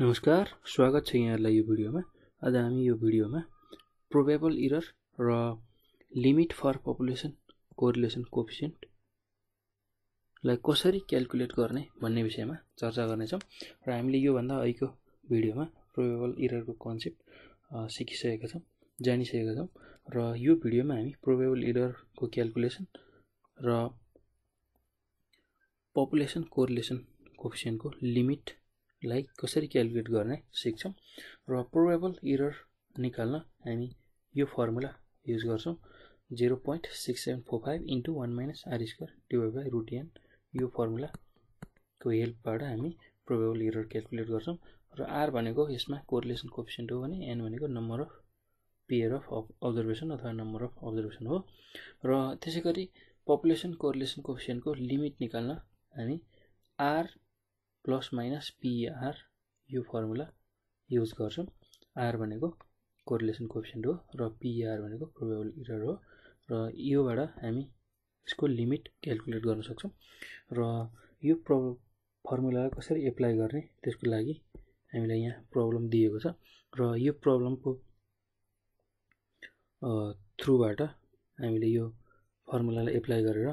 नमस्कार स्वागत छ यहाँहरूलाई यो भिडियोमा। आज हामी यो भिडियोमा प्रोबेबल इरर र लिमिट फर पपुलेसन कोरिलेसन कोफिसियन्टलाई कसरी क्यालकुलेट गर्ने भन्ने विषयमा चर्चा गर्नेछौँ र हामीले योभन्दा अहिलेको भिडियोमा प्रोबेबल इररको कन्सेप्ट सिकिसकेका छौँ जानिसकेका छौँ र यो भिडियोमा हामी प्रोबेबल इररको क्यालकुलेसन र पपुलेसन कोरिलेसन कोफिसियन्टको लिमिट लाई कसरी क्यालकुलेट गर्ने सिक्छौँ र प्रोबेबल इरर निकाल्न हामी यो फर्मुला युज गर्छौँ zero point six seven four five into one minus R square divide by root N यो फर्मुलाको हेल्पबाट हामी प्रोबेबल इरर क्यालकुलेट गर्छौँ र आर भनेको यसमा कोरिलेसन कोफिसियन्ट हो भने एन भनेको number of pair of observation अथवा नम्बर अफ अब्जर्भेसन हो। र त्यसै गरी पपुलेसन कोरिलेसन कोफिसियन्टको लिमिट निकाल्न हामी R plus minus P R यो फर्मुला युज गर्छौँ। आर भनेको कोरिलेसन कोफिसियन्ट हो र पिआर भनेको प्रोबेबल इरर हो र योबाट हामी यसको लिमिट क्यालकुलेट गर्न सक्छौँ र यो प्रो फर्मुलालाई कसरी एप्लाई गर्ने त्यसको लागि हामीलाई यहाँ प्रब्लम दिएको छ र यो प्रब्लमको थ्रुबाट हामीले यो फर्मुलालाई एप्लाई गरेर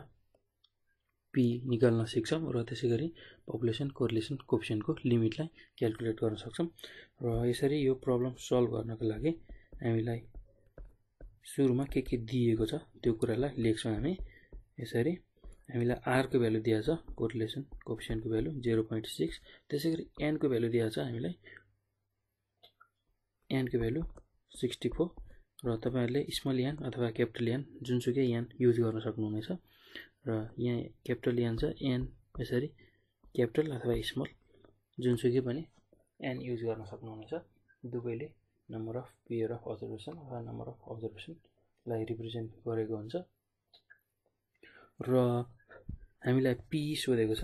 पी निकाल्न सिक्छौँ र त्यसै गरी पपुलेसन कोरिलेसन कोप्सनको लिमिटलाई क्यालकुलेट गर्न सक्छौँ। र यसरी यो प्रब्लम सल्भ गर्नको लागि हामीलाई सुरुमा के के दिएको छ त्यो कुरालाई लेख्छौँ हामी। यसरी हामीलाई आरको भ्यालु दिएको छ कोरिलेसन कोप्सनको भ्यालु जेरो पोइन्ट सिक्स त्यसै गरी एनको भ्यालु दिएको छ हामीलाई। एनको भ्यालु सिक्सटी फोर र तपाईँहरूले स्मल यान अथवा क्यापिटल यान जुनसुकै यान युज गर्न सक्नुहुनेछ। र यहाँ क्यापिटल एन छ एन यसरी क्यापिटल अथवा स्मल जुनसुकै पनि एन युज गर्न सक्नुहुनेछ। दुवैले number of pair of observation अथवा नम्बर अफ अब्जर्भेसनलाई रिप्रेजेन्ट गरेको हुन्छ। र हामीलाई पी सोधेको छ।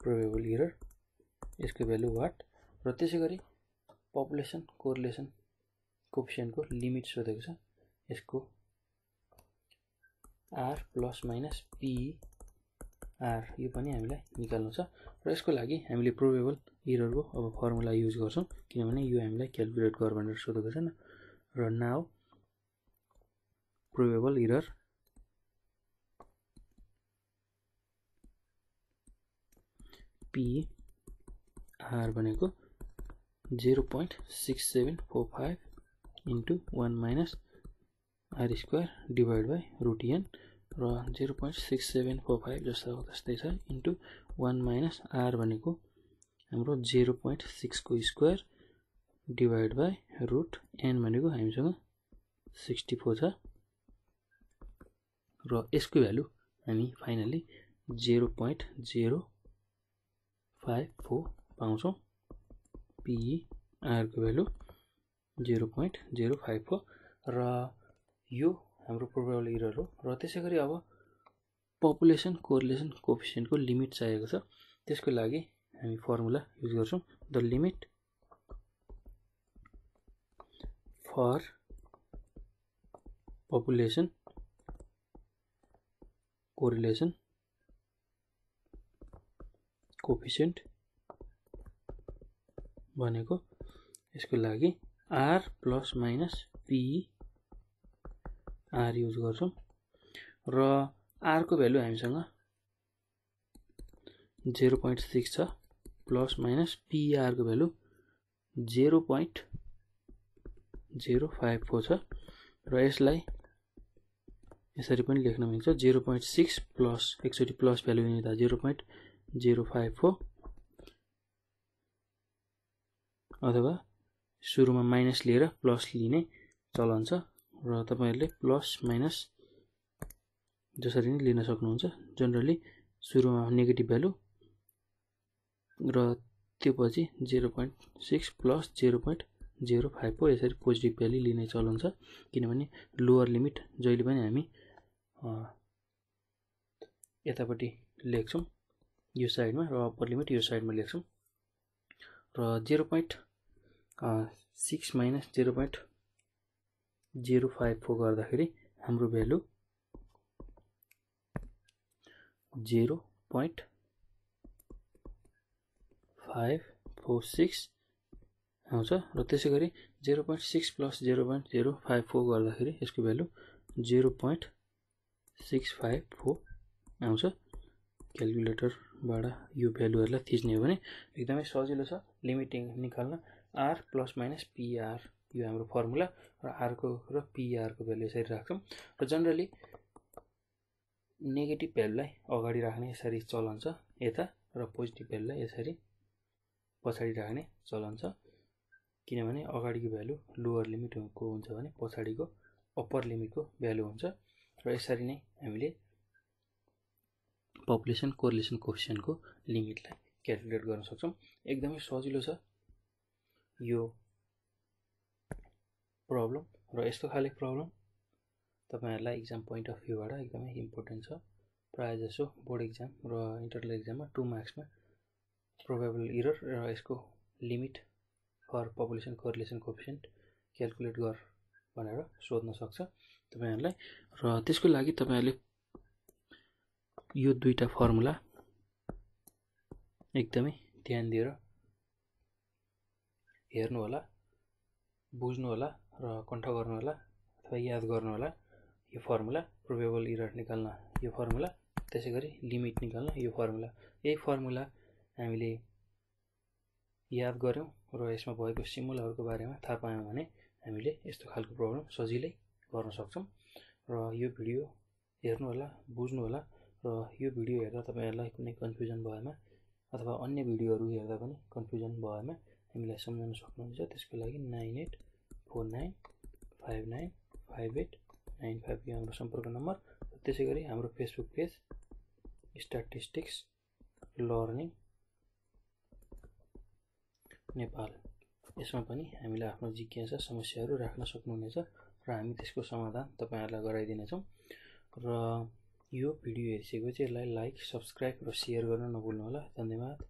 प्रोबेबल इरर यसको भ्यालु वाट र त्यसै गरी पपुलेसन कोरिलेसन कोपिसनको लिमिट सोधेको छ। यसको R plus minus P R यो पनि हामीलाई निकाल्नु छ। र यसको लागि हामीले प्रोबेबल इररको अब फर्मुला युज गर्छौँ किनभने यो हामीलाई क्यालकुलेट गर भनेर सोधेको छैन। र now probable error P R भनेको zero point six seven four five into one minus R square divide by root N र zero point six seven four five जस्तो त्यस्तै छ इन्टु वान माइनस आर भनेको हाम्रो zero point सिक्सको square divide by root N भनेको हामीसँग sixty four छ। र यसको भ्यालु हामी finally zero point zero five four पाउँछौँ। पिआरको value zero point zero five four र यो हाम्रो प्रोबेबल इरर हो र त्यसै गरी अब पपुलेसन कोरिलेसन कोफिसियन्टको लिमिट चाहिएको छ। त्यसको लागि हामी फर्मुला युज गर्छौँ। The limit for population correlation coefficient भनेको यसको लागि R plus minus P R use गर्छौँ। र आरको भ्यालु हामीसँग जेरो पोइन्ट सिक्स छ plus minus पिआरको value zero point zero five four छ र यसलाई यसरी पनि लेख्न मिल्छ जेरो पोइन्ट सिक्स प्लस एकचोटि प्लस भ्यालु लिँदा zero point zero five four अथवा सुरुमा माइनस लिएर प्लस लिने चलन छ। र तपाईँहरूले प्लस माइनस जसरी नै लिन सक्नुहुन्छ। जनरली सुरुमा नेगेटिभ भ्यालु र त्यो पछि zero point six plus zero point zero five हो यसरी पोजिटिभ भ्यालु लिने चलन छ। किनभने लोवर लिमिट जहिले पनि हामी यतापट्टि लेख्छौँ यो साइडमा र अप्पर लिमिट यो साइडमा लेख्छौँ। र zero point six minus zero point zero five four गर्दाखेरि हाम्रो value zero point five four six आउँछ र त्यसै गरी zero point six plus zero point zero five four गर्दाखेरि यसको value zero point six five four आउँछ। क्यालकुलेटरबाट यो भ्यालुहरूलाई थिच्ने हो भने एकदमै सजिलो छ। लिमिटिङ निकाल्न आर प्लस माइनस पिआर यो हाम्रो फर्मुला र आरको र पिआरको भ्यालु यसरी राख्छौँ र जनरली नेगेटिभ भ्यालुलाई अगाडि राख्ने यसरी चलन छ यता र पोजिटिभ भ्यालुलाई यसरी पछाडि राख्ने चलन छ। किनभने अगाडिको भ्यालु लोवर लिमिटको हुन्छ भने पछाडिको अप्पर लिमिटको भ्यालु हुन्छ र यसरी नै हामीले पपुलेसन कोरिलेसन कोफिसियन्टको लिमिटलाई क्यालकुलेट गर्न सक्छौँ। एकदमै सजिलो छ यो प्रब्लम र यस्तो खाले प्रब्लम तपाईँहरूलाई इक्जाम पोइन्ट अफ भ्यूबाट एकदमै इम्पोर्टेन्ट छ। प्रायः जसो बोर्ड इक्जाम र इन्टरनल इक्जाममा टु मार्क्समा प्रोबेबल इरर र यसको limit for population correlation coefficient calculate गर भनेर सोध्न सक्छ तपाईँहरूलाई। र त्यसको लागि तपाईँहरूले यो दुईवटा फर्मुला एकदमै ध्यान दिएर हेर्नुहोला बुझ्नुहोला र कण्ठ गर्नुहोला अथवा याद गर्नुहोला यो फर्मुला प्रोबेबल इरर निकाल्न यो फर्मुला त्यसै गरी लिमिट निकाल्न यो फर्मुला यही फर्मुला हामीले याद गऱ्यौँ र यसमा भएको सिमुलाहरूको बारेमा थाहा पायौँ भने हामीले यस्तो खालको प्रब्लम सजिलै गर्न सक्छौँ। र यो भिडियो हेर्नुहोला बुझ्नुहोला र यो भिडियो हेर्दा तपाईँहरूलाई कुनै कन्फ्युजन भएमा अथवा अन्य भिडियोहरू हेर्दा पनि कन्फ्युजन भएमा हामीलाई सम्झाउन सक्नुहुन्छ। त्यसको लागि nine eight four nine five nine five eight nine five यो हाम्रो सम्पर्क नम्बर त्यसै गरी हाम्रो Facebook page statistics learning Nepal. यसमा पनि हामीले आफ्नो जिज्ञासा समस्याहरू राख्न सक्नुहुनेछ र हामी त्यसको समाधान तपाईँहरूलाई गराइदिनेछौँ। र यो भिडियो हेरिसकेपछि यसलाई लाइक सब्सक्राइब र सेयर गर्न नभुल्नुहोला। धन्यवाद।